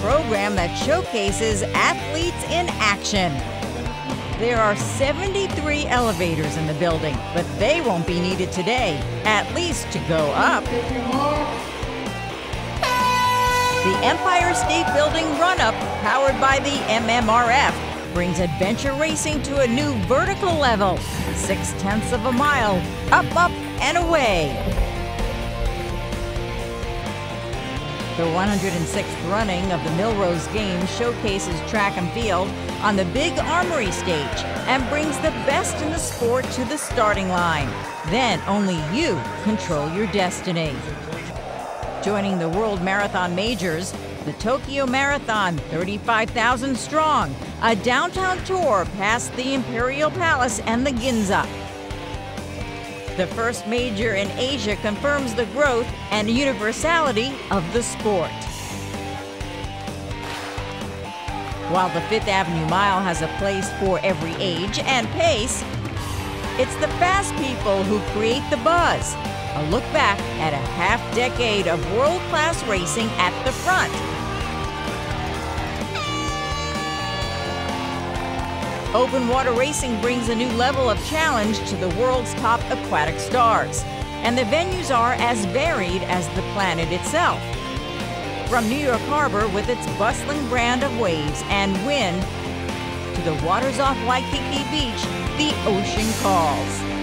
program that showcases athletes in action. There are 73 elevators in the building, but they won't be needed today, at least to go up. The Empire State Building Run Up, powered by the MMRF, brings adventure racing to a new vertical level. Six tenths of a mile, up, up, and away. The 106th running of the Millrose Games showcases track and field on the big armory stage and brings the best in the sport to the starting line. Then only you control your destiny. Joining the World Marathon Majors, the Tokyo Marathon, 35,000 strong, a downtown tour past the Imperial Palace and the Ginza. The first major in Asia confirms the growth and universality of the sport. While the Fifth Avenue Mile has a place for every age and pace, it's the fast people who create the buzz. A look back at a half decade of world class racing at the front. Open water racing brings a new level of challenge to the world's top aquatic stars, and the venues are as varied as the planet itself. From New York Harbor with its bustling brand of waves and wind to the waters off Waikiki Beach, the ocean calls.